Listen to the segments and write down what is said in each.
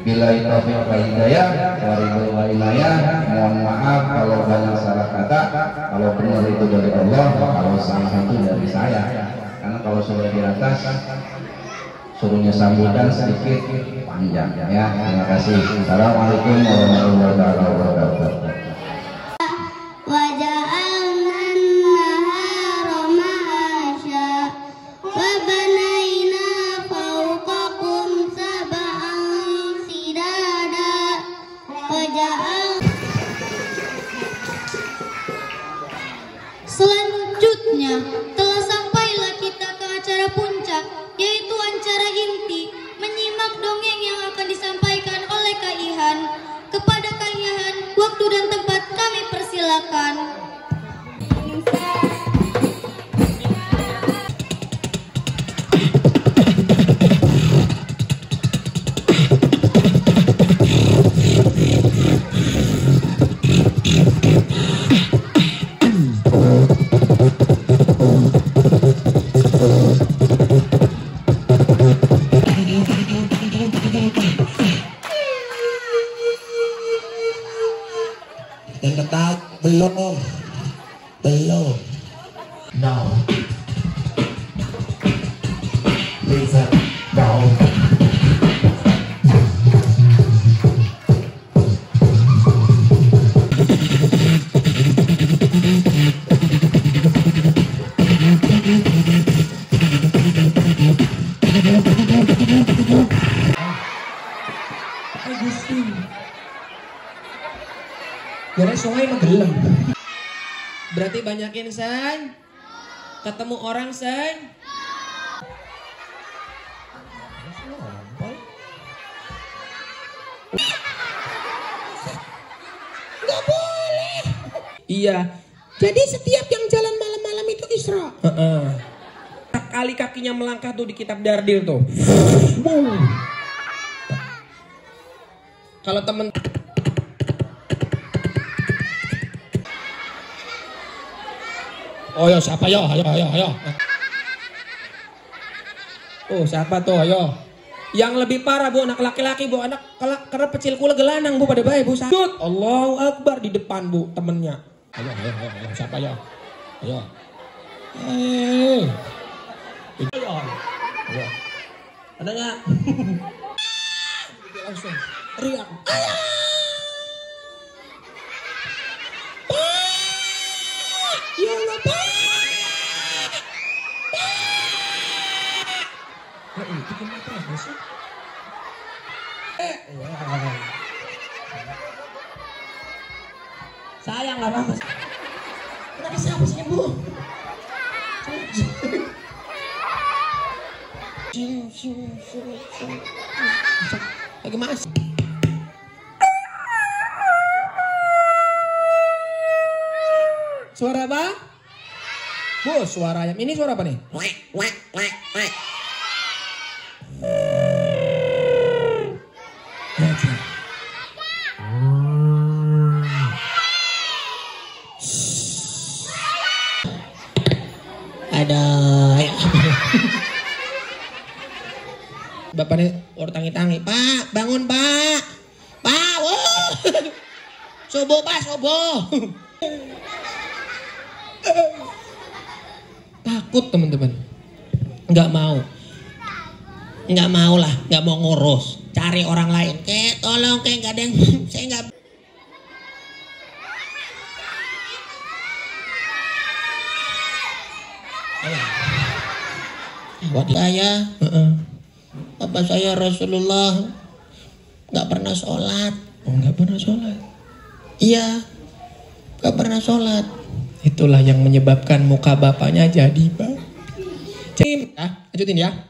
Bila taufiq wal hidayah, waridul wa inayah. Mohon maaf kalau banyak salah kata, kalau benar itu dari Allah, kalau salah itu dari saya. Karena kalau sudah di atas, suruhnya sambungkan sedikit panjang ya. Terima kasih. Assalamualaikum warahmatullahi wabarakatuh. Yaitu acara inti menyimak dongeng yang akan disampaikan oleh Kak Ihan. Kepada Kak Ihan, waktu dan tempat kami persilakan. Beloved. Now. Listen. Uh, now. Augustine. Diretso ngayon, magalang. Berarti banyakin san. Ketemu orang san. Nggak boleh. Iya. Jadi setiap yang jalan malam-malam itu Isra. Heeh. Kali kakinya melangkah tuh di kitab Dardil tuh. Kalau temen Oh ya siapa ya? Ayo ayo ayo. Oh siapa tuh? Ayo. Yang lebih parah bu, anak laki-laki bu, anak kala- karena pecil kula gelanang bu pada baik bu sakit. Allahu Akbar di depan bu temennya. Ayo ayo ayo, ayo. siapa ya? Ayo. Eh. Ayo. Ayo. Ada nggak? Langsung teriak. Ayo. Ya Allah, Pak. Nah, itu kenapa ya sih? Eh, ya. Sayang nggak apa-apa. Tadi siapa sih, Bu? Lagi mas. Suara apa? Bu, suara ayam. Ini suara apa nih? Wek, wek, wek, wek. Ada. ya. Bapak nih orang tangi-tangi. Pak, bangun pak. Pak, wuh. Subuh pak, subuh. Takut teman-teman. Nggak mau. Nggak mau lah, nggak mau ngurus. Cari orang lain. Kek, tolong kek, nggak ada yang, saya nggak Buat saya, bapak saya Rasulullah nggak pernah sholat. Oh nggak pernah sholat? Iya, nggak pernah sholat. Itulah yang menyebabkan muka bapaknya jadi pak. Cim, ah, lanjutin ya.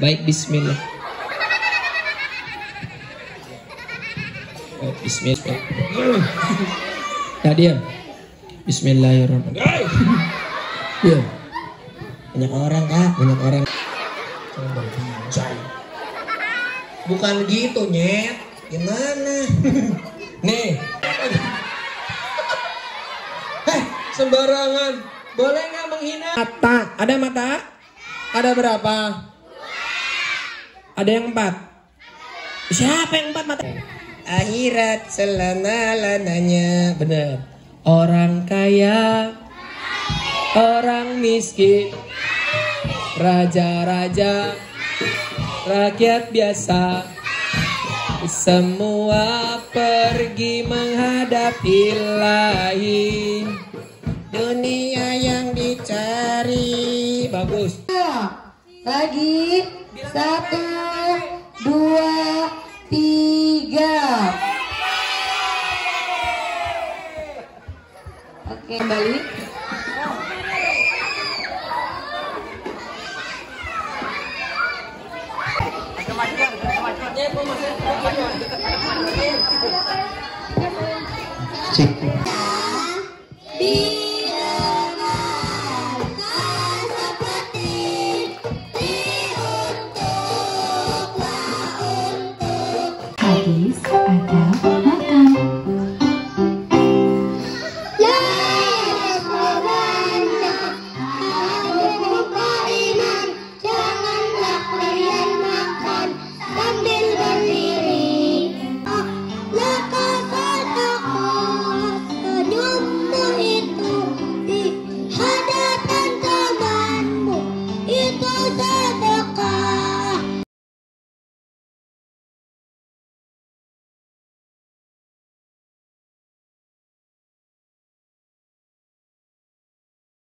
Baik bismillah. Baik bismillah. Diam. Bismillahirrahmanirrahim. Diam. Banyak orang kak, banyak orang. Bukan gitu nyet. Gimana? Nih. Heh, sembarangan. Boleh nggak menghina? Mata. Ada mata? Ada berapa? Ada yang empat. Siapa yang empat mata? Akhirat selama-lamanya. Bener. Orang kaya, orang miskin, raja-raja, rakyat biasa. Semua pergi menghadap ilahi Dunia yang dicari Bagus Lagi satu, dua, tiga. Oke, kembali. Cik. Please and.